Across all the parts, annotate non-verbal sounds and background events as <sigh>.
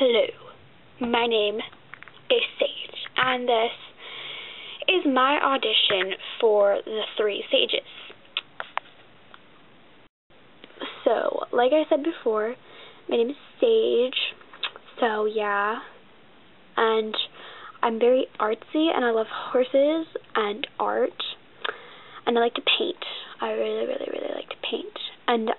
Hello, my name is Saige, and this is my audition for the Three Saiges. So, like I said before, my name is Saige, so yeah, and I'm very artsy, and I love horses and art, and I like to paint. I really, really, really like to paint, and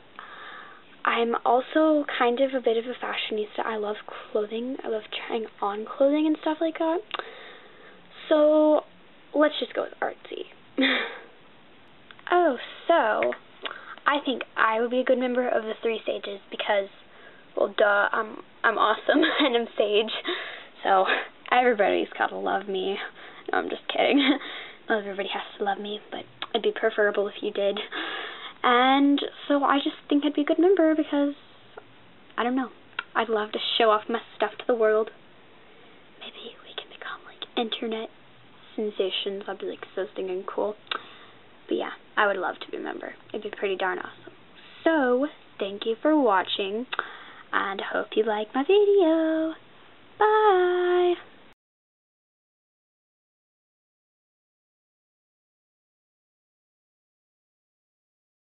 I'm also kind of a bit of a fashionista. I love clothing. I love trying on clothing and stuff like that. So, let's just go with artsy. <laughs> oh, so, I think I would be a good member of the Three Saiges because, well, duh, I'm, I'm awesome <laughs> and I'm Saige. So, everybody's gotta love me. No, I'm just kidding. <laughs> Not everybody has to love me, but it'd be preferable if you did. And so I just think I'd be a good member because, I don't know, I'd love to show off my stuff to the world. Maybe we can become, like, internet sensations. I'd be, like, so stinking cool. But yeah, I would love to be a member. It'd be pretty darn awesome. So, thank you for watching, and hope you like my video.